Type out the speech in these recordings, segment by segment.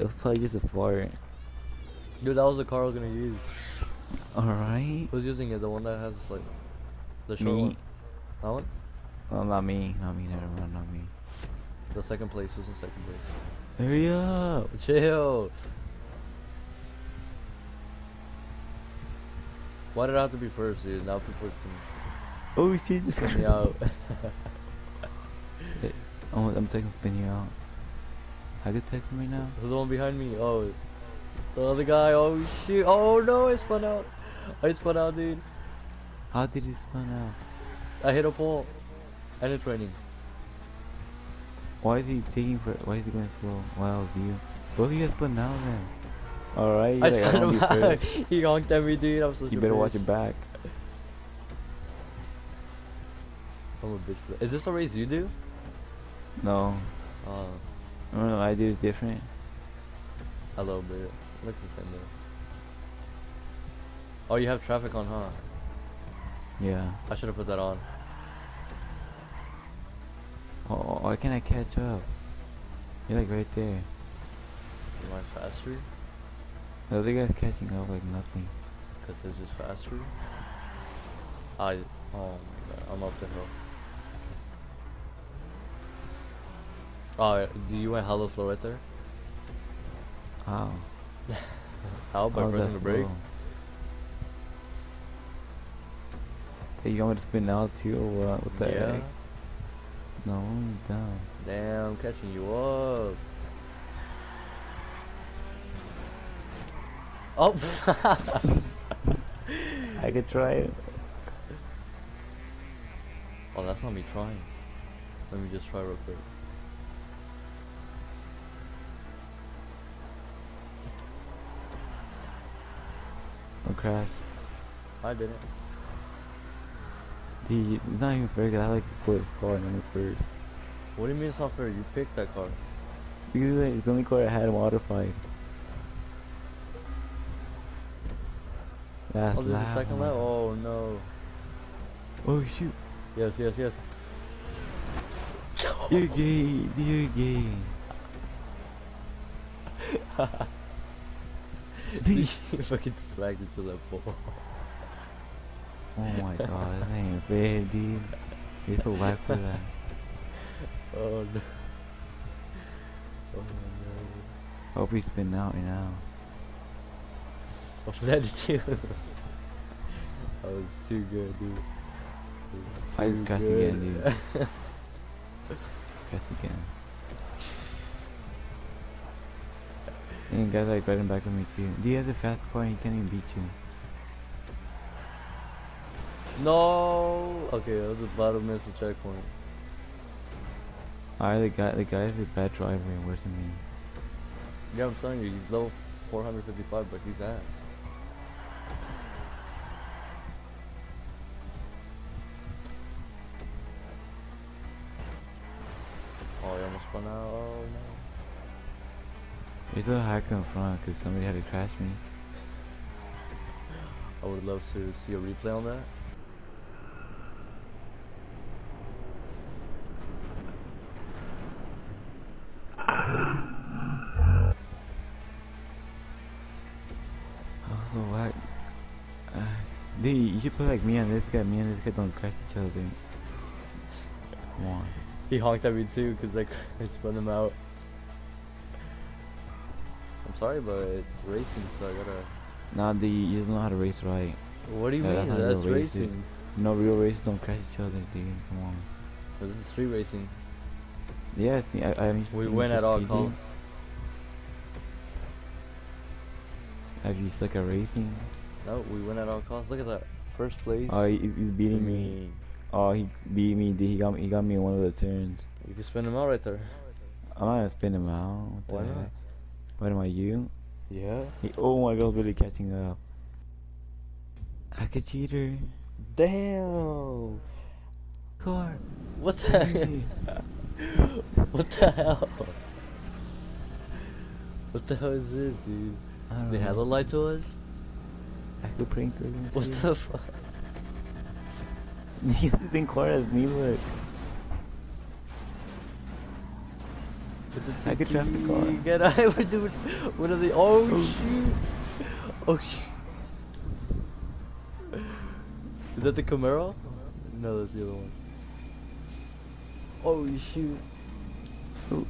it was probably just a fart. Dude, that was the car I was gonna use. Alright. Who's using it? The one that has like the short Me. one. That one? Well, not me. Not me. Never mind. Not me. The second place. was in second place? Hurry up. Chill. Why did I have to be first, dude? Now people can Oh shit! Just spin me out. Oh, I'm taking spin you out. I could text him right now. Who's the one behind me? Oh, it's the other guy. Oh shoot! Oh no! I spun out. I spun out, dude. How did he spin out? I hit a pole, and it's raining. Why is he taking for? Why is he going slow? Wow, it's you. Both of you guys spun out then. Alright, you're I like, I spun don't him out. he honked at me, dude. I'm such You better bitch. watch your back. I'm a bitch. For that. Is this a race you do? No. Uh, I don't know. I do is different. a little bit. Looks the same though. Oh, you have traffic on, huh? Yeah. I should have put that on. Oh, oh, why can't I catch up? You're like right there. Am I faster? The other guy's catching up like nothing. Cause this is faster. I. Oh my god! I'm up the hill. Oh, do you went hella slow right there? How? How by that pressing the brake? Hey, you want me to spin out too or what? What the Yeah. heck? No, I'm down. Damn, catching you up. Oh. I could try it. oh, that's not me trying. Let me just try real quick. Crash. I didn't. Dude, it's not even fair 'cause I like the slowest car and I'm first. What do you mean it's not fair? You picked that car. Because like, it's the only car I had modified. That's Oh, this is the second lap? Oh no. Oh shoot. Yes, yes, yes. You're gay. You're gay. you fucking smacked into that pole. Oh my god, that ain't fair, dude. You're so whack for that. Oh no. Oh no. Hope we spin out right now. What that you? that was too good, dude. Was I just too crashed again, dude. Press again. And guys like riding back with me too. Do you have the fast car and he can't even beat you? no. Okay, I was about to miss a checkpoint. Alright, the guy, the guy's a bad driver and worse than me. Yeah, I'm telling you, he's level 455, but he's ass. Oh, he almost spun out. There's a hacker in front because somebody had to crash me. I would love to see a replay on that. I was so whack. Uh, dude, you should put like me and this guy. Me and this guy don't crash each other. Dude. Come on. He honked at me too because I, I spun him out. I'm sorry, but it's racing, so I gotta. Nah, dude, you don't know how to race right. What do you Yeah, mean? That's racing. No real races don't crash each other, dude. Come on. This is street racing. Yeah, see, I, I'm We win at all costs. Have you suck at racing? No, we win at all costs. Look at that. First place. Oh, he, he's beating me. me. Oh, he beat me. He got me. He got me in one of the turns. You can spin him out right there. I'm not gonna spin him out. What the Why not? What am I, you? Yeah. Oh my god, really catching up. Like a cheater. Damn. Car. What the? hell? what the hell? What the hell is this, dude? They know. hella lied to us? I could prank them. What the fuck? He's the same car as me, look. I could drive the car. Get out! Doing. What are they? Oh, Oh. shoot! Oh shoot! Is that the Camaro? No, that's the other one. Oh shoot! Oh.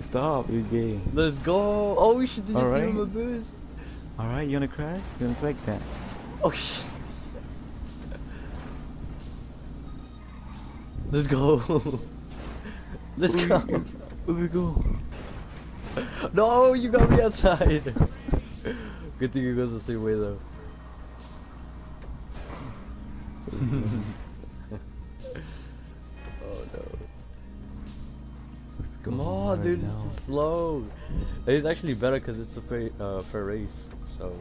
Stop, you're gay. Let's go! Oh shit! Did you give him a boost? Alright, you wanna crash? You wanna click that? Oh shit! Let's go! Let's go! Let's go. No, you got me outside. Good thing it goes the same way though. oh no! Come on, dude, this is slow. It's actually better because it's a fair, uh, fair race. So.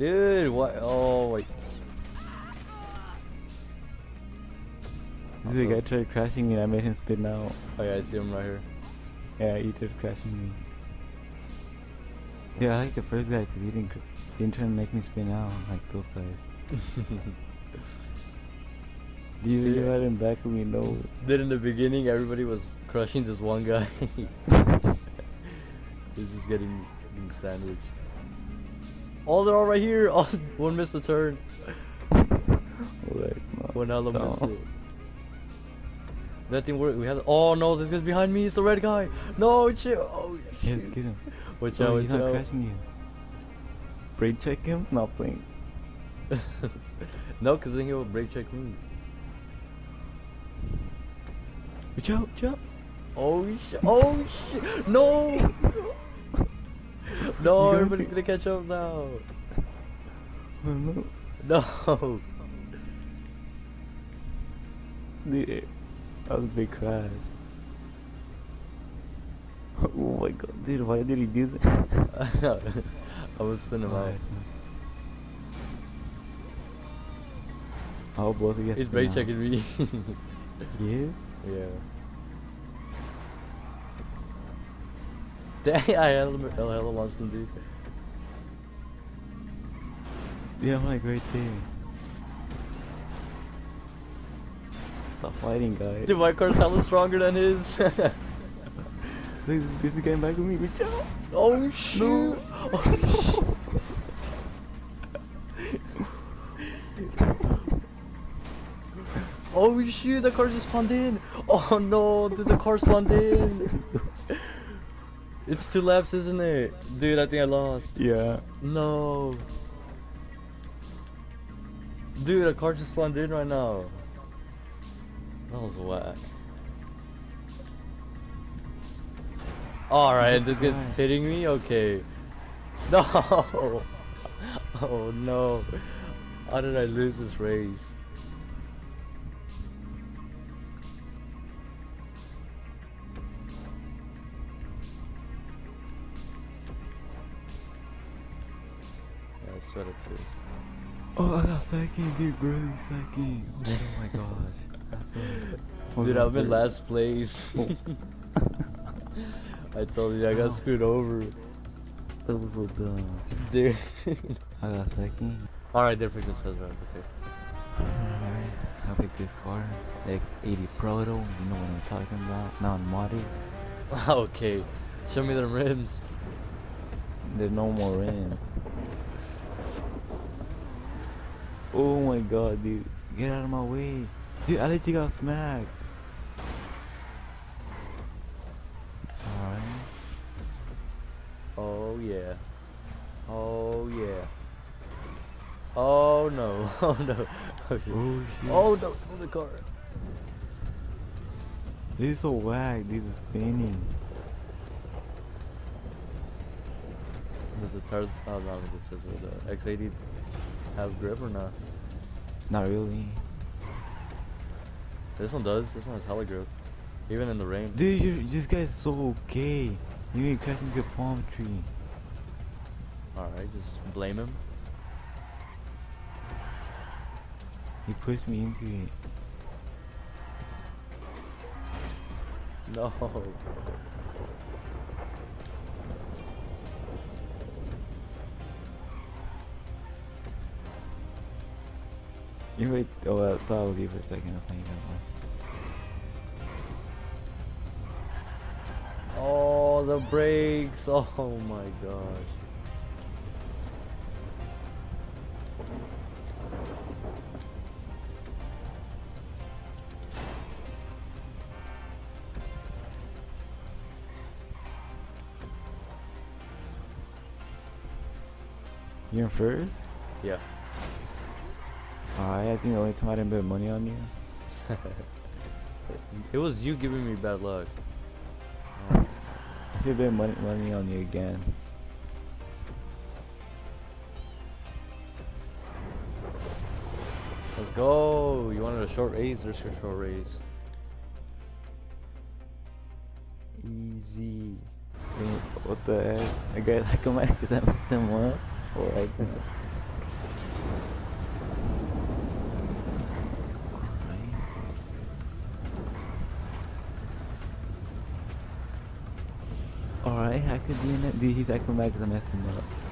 Dude, what? Oh wait. This is the guy tried crashing me and I made him spin out. Oh yeah, I see him right here. Yeah, he tried crashing me. Yeah, I like the first guy because he didn't, he didn't try to make me spin out like those guys. Do you Yeah. yeah. right in back of me? No. Then in the beginning, everybody was crushing this one guy. He's just getting, getting sandwiched. Oh, they're all right here. Oh, one missed a turn. No. One hella No. missed it. That thing work. We had. Oh no, this guy's behind me. It's the red guy. No, chill. Oh Yes, shit. get him. Watch Oh, out, he's watch not out. crashing you. Brake check him? Not playing. no, cause then he'll brake check me. Watch out, watch out. Oh shit! Oh shit! No! No, everybody's gonna catch up now. No. Dude, that was a big crash. Oh my god, dude, why did he do that? I was spinning. I hope both of you He's brake checking me. He is? yeah. Dang, I hella, hella launched him, dude. Yeah, I'm like right there. Stop fighting, guys. Dude, my car's hella stronger than his. Look, there's a guy back with me. Watch out! oh shoot! Oh, oh shoot, the car just spawned in! Oh no, dude, the car spawned in! It's two laps, isn't it? Dude, I think I lost. yeah. No. Dude, a car just spawned in right now. That was whack. Alright, this guy's hitting me? Okay. No! Oh no. How did I lose this race? Yeah, I sweat it too. Oh, I got second, dude. Really second. Oh my gosh. That's so. Dude, I'm in last place. Oh. I told you I got Oh. screwed over. That was so dumb. Dude. I got second. Alright, they're picking says right, okay. Alright, I picked this car. X80 Proto. You know what I'm talking about. Non modded. okay. Show me the rims. There's no more rims. Oh my god, dude. Get out of my way. Dude, I let you got smacked. Alright. Oh yeah. Oh yeah. Oh no. Oh no. Oh shit. Oh shit. Oh no. Oh, the car. This is so whack. This is spinning. Does the tires, oh no, the tires, the X80 have grip or not? Not really. This one does. This one has hella grip. Even in the rain. Dude, you this guy's so okay. You need to crash into a palm tree. Alright, just blame him. He pushed me into it. No. You really, oh, I thought I was you for a second. That's how you got one. Oh, the brakes. Oh my gosh. You're in first? Yeah. I think the only time I didn't bet money on you. it was you giving me bad luck. I should bet money, money on you again. Let's go. You wanted a short raise? There's your short raise. Easy. What the heck? I guess I come back because I messed them up. Or I can. Alright, I could be in it. Dude, he's acting messed him up.